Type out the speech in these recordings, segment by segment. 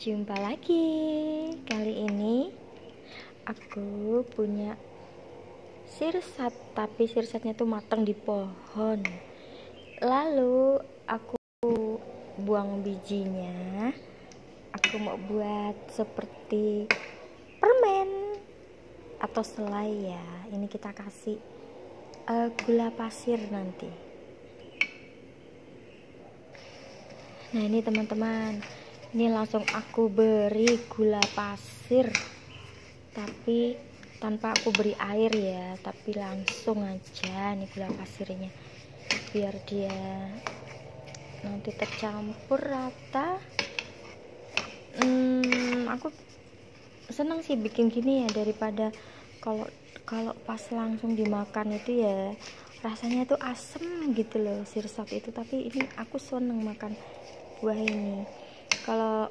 Jumpa lagi. Kali ini aku punya sirsat, tapi sirsatnya tuh matang di pohon. Lalu aku buang bijinya. Aku mau buat seperti permen atau selai ya. Ini kita kasih uh, gula pasir nanti. Nah, ini teman-teman ini langsung aku beri gula pasir. Tapi tanpa aku beri air ya tapi langsung aja nih gula pasirnya. Biar dia nanti tercampur rata. Hmm, aku senang sih bikin gini ya daripada kalau kalau pas langsung dimakan itu ya rasanya tuh asem gitu loh sirsat itu. Tapi ini aku seneng makan buah ini kalau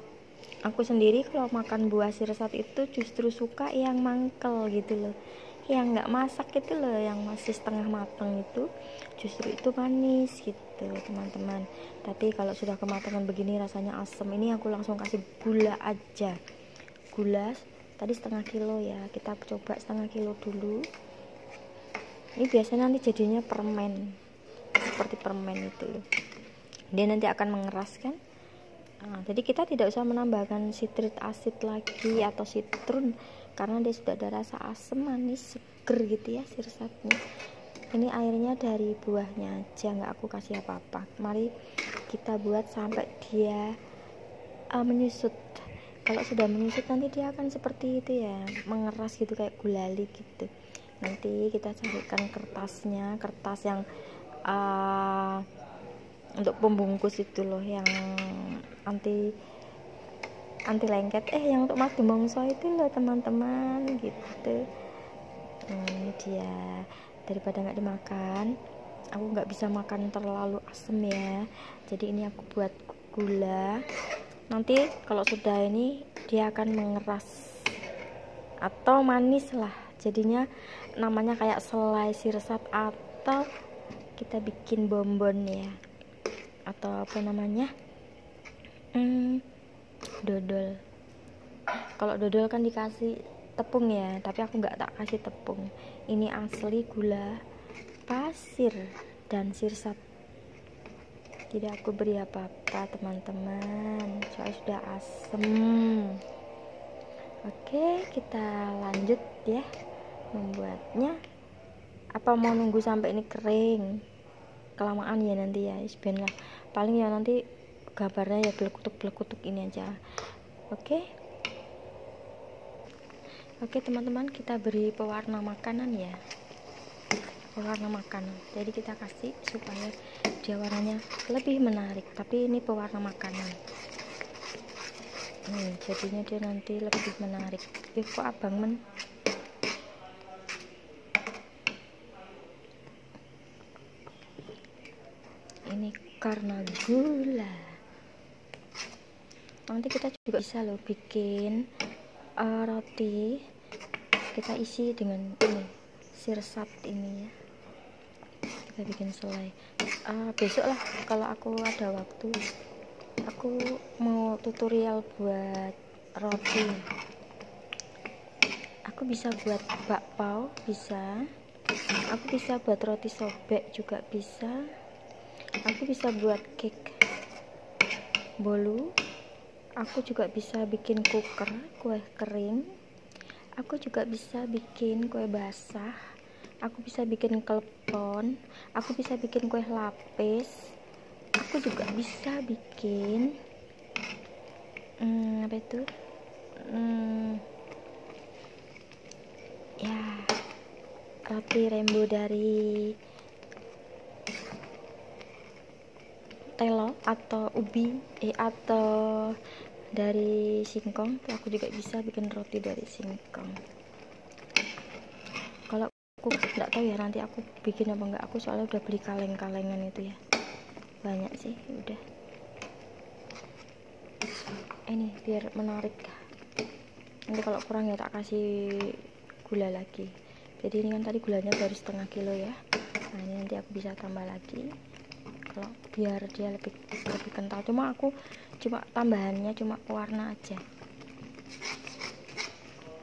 aku sendiri kalau makan buah sirsat itu justru suka yang mangkel gitu loh. Yang nggak masak itu loh yang masih setengah matang itu justru itu manis gitu teman-teman. Tapi kalau sudah kematangan begini rasanya asam ini aku langsung kasih gula aja. Gula tadi setengah kilo ya. Kita coba setengah kilo dulu. Ini biasanya nanti jadinya permen seperti permen itu. Dia nanti akan mengeraskan Nah, jadi kita tidak usah menambahkan sitrit asid lagi atau citrun karena dia sudah ada rasa asam manis seger gitu ya sirsatnya. Ini airnya dari buahnya aja nggak aku kasih apa-apa. Mari kita buat sampai dia uh, menyusut. Kalau sudah menyusut nanti dia akan seperti itu ya mengeras gitu kayak gulali gitu. Nanti kita carikan kertasnya kertas yang uh, untuk pembungkus itu loh yang anti anti lengket. Eh yang untuk madu mongso itu loh teman-teman gitu. Nah, ini dia. Daripada nggak dimakan aku nggak bisa makan terlalu asem ya. Jadi ini aku buat gula. Nanti kalau sudah ini dia akan mengeras. Atau manis lah. Jadinya namanya kayak selai sirsat atau kita bikin bonbon ya. Atau apa namanya hmm, dodol. Kalau dodol kan dikasih tepung ya tapi aku nggak tak kasih tepung. Ini asli gula pasir dan sirsat tidak aku beri apa-apa teman-teman. Soalnya sudah asem. Oke kita lanjut ya membuatnya. Apa mau nunggu sampai ini kering? Kelamaan ya nanti ya lah. Paling ya nanti gambarnya ya belekutuk-belekutuk ini aja. Oke? Okay? oke okay, teman-teman kita beri pewarna makanan ya. Pewarna makanan. Jadi kita kasih supaya dia warnanya lebih menarik. Tapi ini pewarna makanan. Nih jadinya dia nanti lebih menarik. Eh kok abang men? Ini karena gula nanti kita juga bisa loh bikin uh, roti kita isi dengan ini sirsat ini ya. Kita bikin selai. Uh, besok lah kalau aku ada waktu aku mau tutorial buat roti. Aku bisa buat bakpao bisa. Aku bisa buat roti sobek juga bisa. Aku bisa buat cake bolu aku juga bisa bikin cooker kue kering. Aku juga bisa bikin kue basah. Aku bisa bikin klepon. Aku bisa bikin kue lapis. Aku juga bisa bikin hmm, apa itu? Hmm, ya roti rainbow dari telo atau ubi eh atau dari singkong aku juga bisa bikin roti dari singkong. Kalau aku nggak tahu ya nanti aku bikin apa enggak aku soalnya udah beli kaleng-kalengan itu ya. Banyak sih udah. Ini biar menarik. Nanti kalau kurang ya tak kasih gula lagi. Jadi ini kan tadi gulanya baru setengah kilo ya. Nah ini nanti aku bisa tambah lagi kalau biar dia lebih lebih kental. Cuma aku cuma tambahannya cuma warna aja.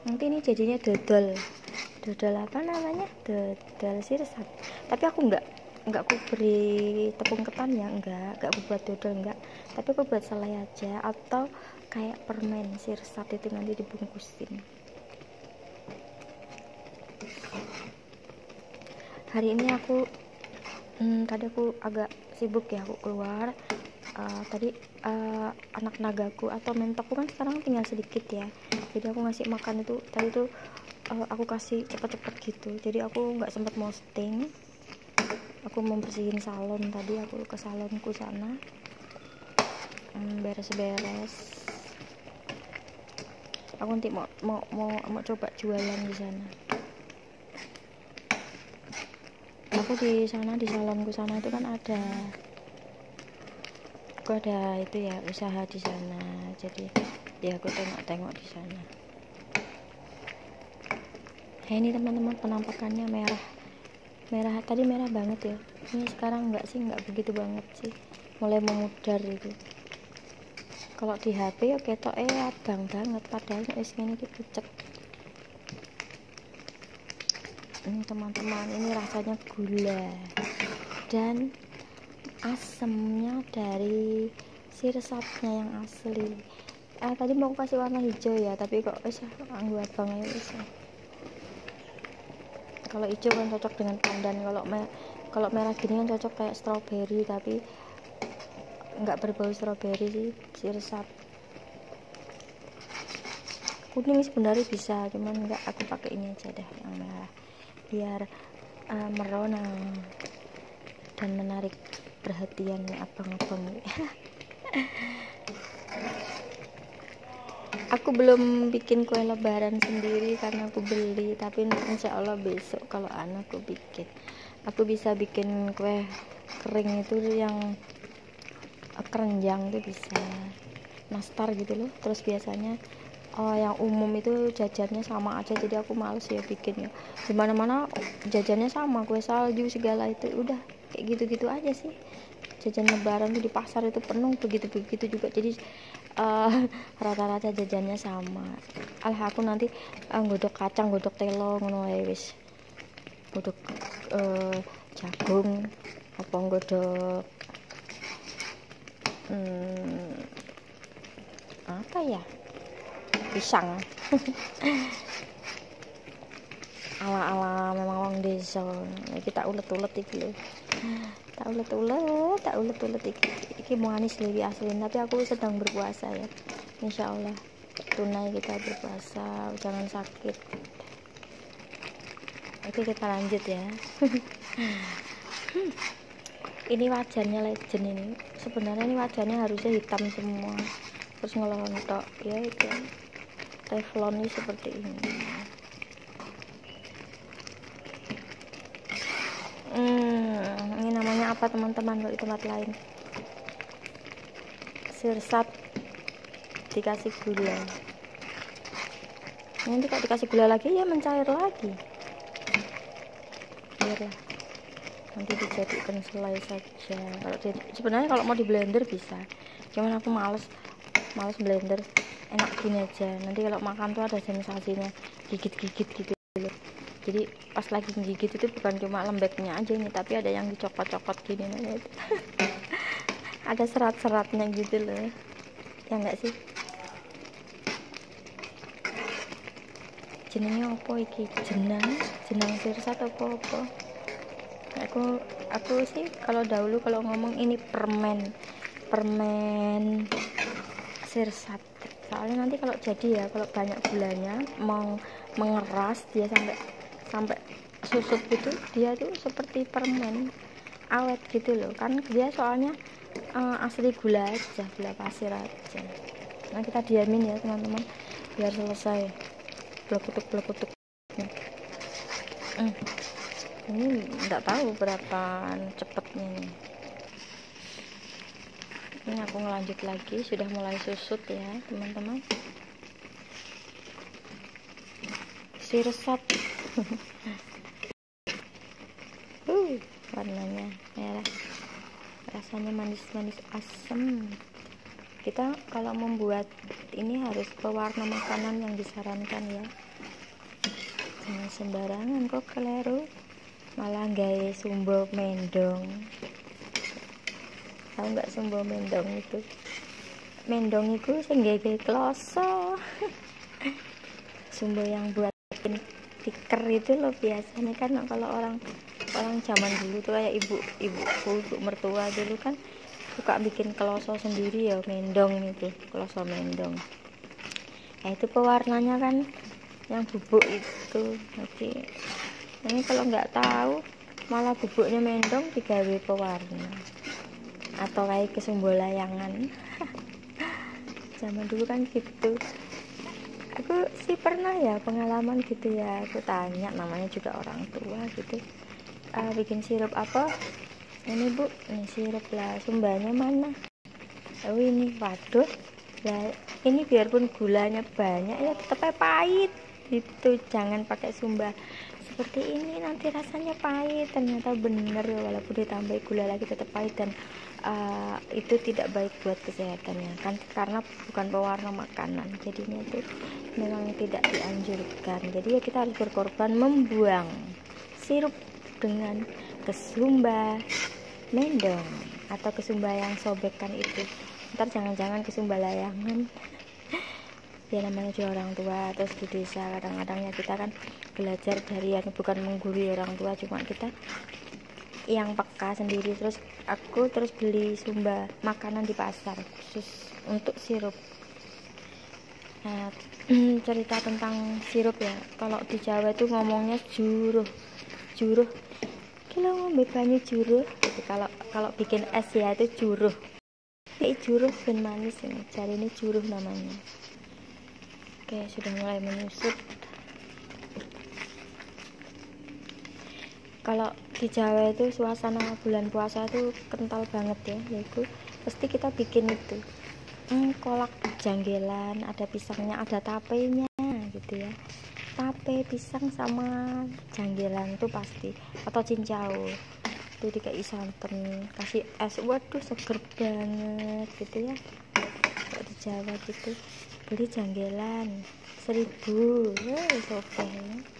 Nanti ini jadinya dodol. Dodol apa namanya? Dodol sirsat. Tapi aku nggak nggak aku beri tepung ketan ya enggak nggak aku buat dodol enggak tapi aku buat selai aja atau kayak permen sirsat itu nanti dibungkusin. Hari ini aku hmm, tadi aku agak sibuk ya aku keluar. Uh, tadi uh, anak nagaku atau mentokku kan sekarang tinggal sedikit ya. Jadi aku ngasih makan itu tadi tuh uh, aku kasih cepet-cepet gitu. Jadi aku nggak sempat posting. Aku membersihin salon tadi aku ke salonku sana. Hmm, beres-beres. Aku nanti mau mau mau mau coba jualan di sana aku di sana di salonku sana itu kan ada aku ada itu ya usaha di sana. Jadi ya aku tengok-tengok di sana. Nah ini teman-teman penampakannya merah. Merah tadi merah banget ya. Ini sekarang enggak sih enggak begitu banget sih. Mulai memudar itu. Kalau di HP ya ketok eh abang banget. Padahal es ini pucet ini teman-teman ini rasanya gula dan asemnya dari sirsatnya yang asli. Eh tadi mau kasih warna hijau ya tapi kok bisa anggu abang bisa kalau hijau kan cocok dengan pandan kalau me kalau merah gini kan cocok kayak strawberry tapi nggak berbau strawberry sih sirsat kuning sebenarnya bisa cuman nggak aku pakai ini aja deh yang merah biar uh, merona dan menarik perhatian abang-abang aku belum bikin kue lebaran sendiri karena aku beli tapi insya Allah besok kalau anakku bikin. Aku bisa bikin kue kering itu yang kerenjang tuh bisa nastar gitu loh. Terus biasanya oh, yang umum itu jajannya sama aja jadi aku males ya bikin ya di mana mana jajannya sama kue salju segala itu. Udah kayak gitu-gitu aja sih. Jajan lebaran tuh di pasar itu penuh begitu-begitu juga. Jadi uh, rata-rata jajannya sama. Alah aku nanti uh, godok kacang godok telo ngono wis. Godok uh, jagung apa godok hmm, apa ya pisang. Ala-ala memang orang desa. Kita ulet-ulet iki tak ulet-ulet tak ulet-ulet iki. Iki mau anis lebih asli. Tapi aku sedang berpuasa ya. Insya Allah tunai kita berpuasa jangan sakit. Oke kita lanjut ya. Ini wajannya legend ini. Sebenarnya ini wajannya harusnya hitam semua. Terus ngelontok ya itu teflon ini seperti ini. Hmm, ini namanya apa teman-teman kalau di tempat lain? Sirsat dikasih gula. Nanti kalau dikasih gula lagi ya mencair lagi. Biarlah nanti dijadikan selai saja. Kalau sebenarnya kalau mau di blender bisa. Cuman aku males males blender enak gini aja. Nanti kalau makan tuh ada sensasinya. Gigit-gigit gitu loh. Jadi pas lagi gigit itu bukan cuma lembeknya aja ini tapi ada yang dicopot-copot gini nah, ada serat-seratnya gitu loh. Ya enggak sih? Jenengnya apa iki? Jenang? Jenang sirsat apa apa? Aku aku sih kalau dahulu kalau ngomong ini permen. Permen sirsat soalnya nanti kalau jadi ya kalau banyak gulanya mau mengeras dia sampai sampai susut gitu dia tuh seperti permen awet gitu loh. Kan dia soalnya uh, asli gula aja gula pasir aja. Nah kita diamin ya teman-teman biar selesai. Blekutuk blekutuk hmm. ini nggak tahu berapa cepetnya nih ini aku ngelanjut lagi sudah mulai susut ya teman-teman. Sirsat uh, warnanya merah. Rasanya manis-manis asam kita kalau membuat ini harus pewarna makanan yang disarankan ya. Jangan sembarangan kok keliru. Malah gaya sumbo mendong tahu nggak sumbo mendong itu? Mendong itu sing gaya kloso sumbo yang buat stiker itu loh biasanya kan kalau orang orang zaman dulu tuh kayak ibu ibu mertua dulu kan suka bikin kloso sendiri ya mendong itu kloso mendong. Nah itu pewarnanya kan yang bubuk itu. Jadi ini kalau nggak tahu malah bubuknya mendong digawe pewarna atau kayak kesumbo layangan zaman dulu kan gitu. Aku sih pernah ya pengalaman gitu ya. Aku tanya namanya juga orang tua gitu. Uh, bikin sirup apa? Ini bu ini sirup lah. Sumbanya mana? Oh ini waduh. Ya ini biarpun gulanya banyak ya tetap pahit. Itu jangan pakai sumba seperti ini nanti rasanya pahit. Ternyata bener walaupun ditambah gula lagi tetap pahit dan uh, itu tidak baik buat kesehatannya kan? Karena bukan pewarna makanan. Jadinya itu memang tidak dianjurkan. Jadi ya kita harus berkorban membuang sirup dengan kesumba mendong atau kesumba yang sobekan itu. Ntar jangan-jangan kesumba layangan. Ya namanya juga orang tua. Terus di desa kadang-kadangnya kita kan belajar dari yang bukan menggurui orang tua. Cuma kita yang peka sendiri. Terus aku terus beli sumba makanan di pasar khusus untuk sirup. Nah cerita tentang sirup ya. Kalau di Jawa itu ngomongnya juruh. Juruh. Kilo ngombe banyu juruh gitu. kalau kalau bikin es ya itu juruh. Ini juruh dan manis ini. Cari ini juruh namanya. Oke sudah mulai menyusut kalau di Jawa itu suasana bulan puasa itu kental banget ya yaitu pasti kita bikin itu hmm, kolak janggelan ada pisangnya ada tapenya gitu ya. Tape pisang sama janggelan tuh pasti atau cincau. Itu dikai santan kasih es waduh seger banget gitu ya. Kok di Jawa gitu beli janggelan seribu wes oke okay.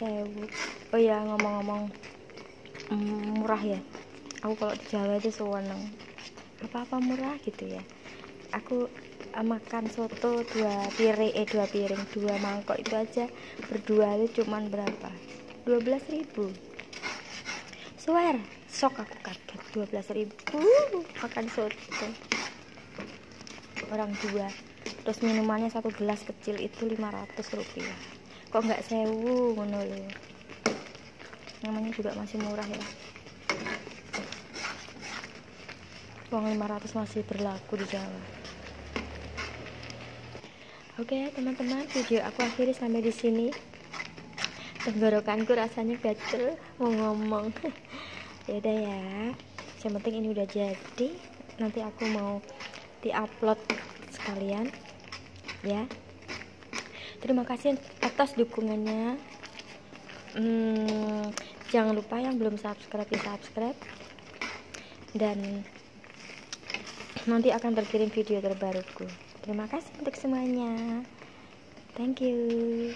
Sewu. Oh ya ngomong-ngomong mm, murah ya? Aku kalau di Jawa itu seneng apa-apa murah gitu ya. Aku uh, makan soto dua piring eh dua piring dua mangkok itu aja. Berdua itu cuman berapa? 12 ribu. Swear sok aku kaget. 12 ribu makan soto. Orang dua terus minumannya satu gelas kecil itu 500 rupiah kok nggak sewu ngono namanya juga masih murah ya. Uang 500 masih berlaku di Jawa. Oke teman-teman video aku akhiri sampai di sini. Tenggorokanku rasanya gatel mau ngomong. Ya udah ya. Yang penting ini udah jadi. Nanti aku mau diupload sekalian ya terima kasih atas dukungannya hmm, jangan lupa yang belum subscribe di subscribe dan nanti akan terkirim video terbaruku Terima kasih untuk semuanya. Thank you.